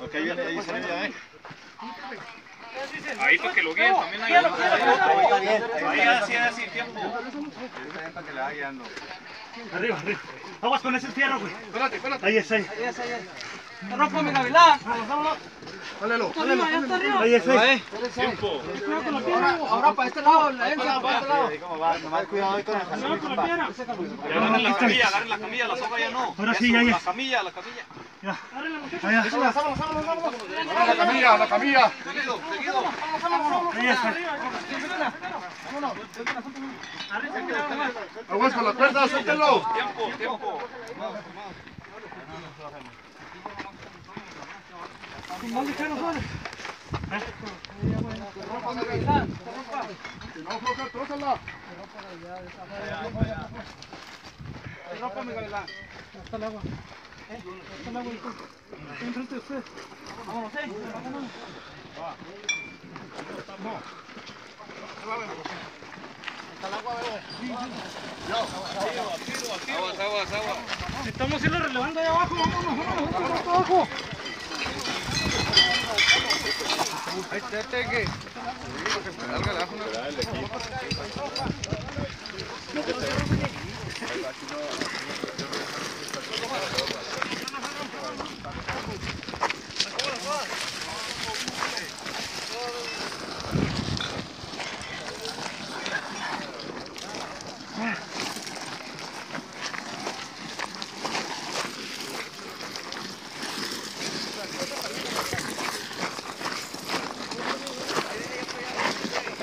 Ok, ahí viene, ahí ya, eh. Ahí para que lo guíen también hay otro. Ahí así, así, tiempo. para que le vaya guiando. Arriba, arriba. Aguas con ese fierro, güey. Espérate, espérate. Ahí es, ahí. Ropa mi gavilán. Jálelo. Ahí es, ahí. Tiempo. Ahora para este lado, la entra para este lado. Ahí nomás cuidado ahí con la Cuidado con la piedra. Ya agarren la camilla, agarren la camilla, la soga ya no. Ahora sí, Eso, ya, ya. La camilla, la camilla. Ya. Allá. La camilla, la camilla. Seguido, seguido. Ahí es, ahí. Aguas con la cuerda, suéltelo. Tiempo, tiempo. Si no, floja, trózala. Ropa mi gavilán. Aguas, aguas, aguas. Necesitamos irlo relevando ahí abajo. Vámonos, vámonos, vámonos, abajo. Échate que. Que esperar.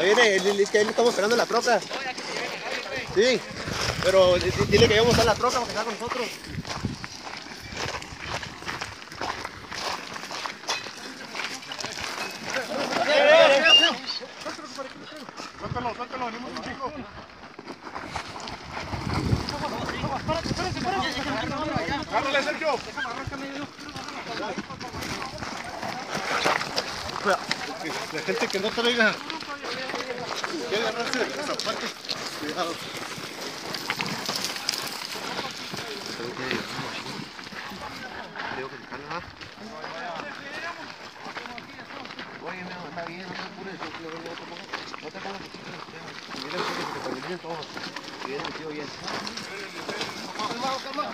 Ahí viene, es que ahí estamos esperando la troca. Sí, pero di- dile que íbamos a la troca para que está con nosotros. Sergio. La gente que no traiga. Que agarrarse de los zapatos. Cuidado. Oye, no, está bien, no te apures, no te pongas, mira que te todos. Bien, metido bien. Calma, calma.